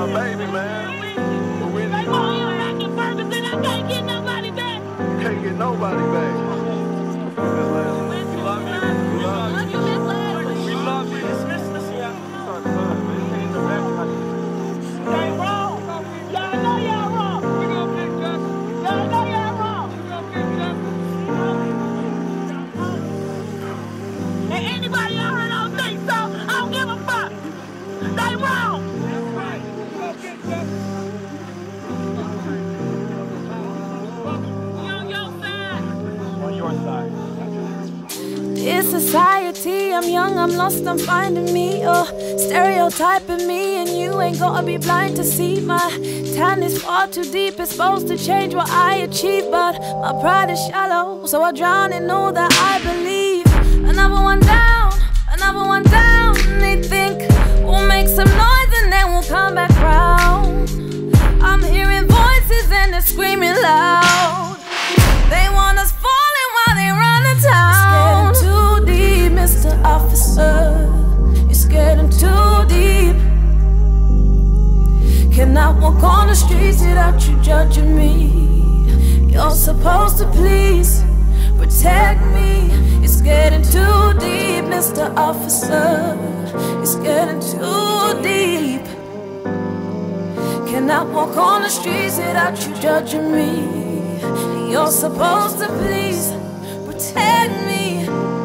her baby, man. Ferguson. I can't get nobody back. can't get nobody back. Society, I'm young, I'm lost, I'm finding me. Oh, stereotyping me, and you ain't gonna be blind to see my tan is far too deep. It's supposed to change what I achieve, but my pride is shallow, so I drown in all that I believe. Another one down, judging me. You're supposed to please protect me. It's getting too deep, Mr. Officer. It's getting too deep. Cannot walk on the streets without you judging me. You're supposed to please protect me.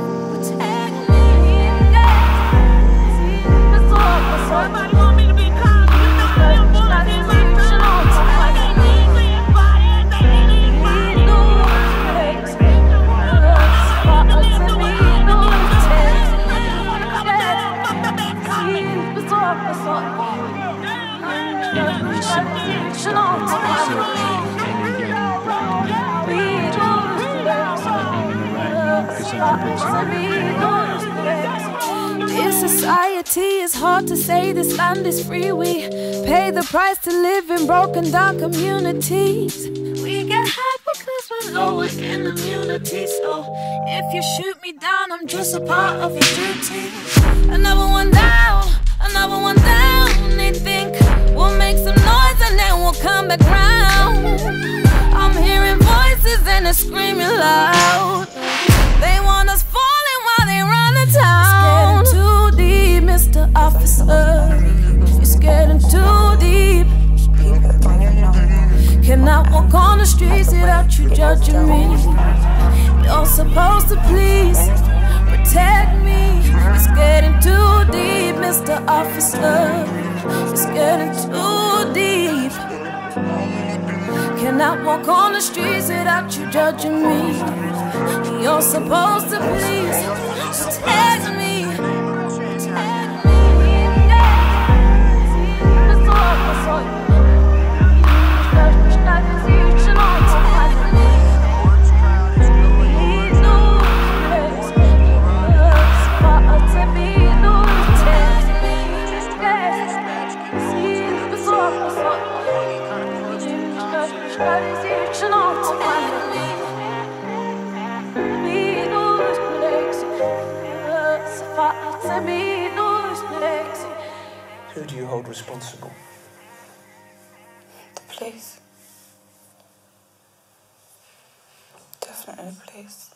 In society, it's hard to say this land is free. We pay the price to live in broken down communities. We get high because we're lower in immunity. So if you shoot me down, I'm just a part of your duty. Another one down, another one down. They think we'll make some noise and then we'll come back round. I'm hearing voices and they're screaming loud. They want us falling while they run the town. It's too deep, Mr. Officer. It's getting too deep. Cannot walk on the streets without you judging me. You're supposed to please protect me. It's getting too deep, Mr. Officer. It's getting too deep. Cannot walk on the streets without you judging me. You're supposed to please Who do you hold responsible? Please. Definitely, please.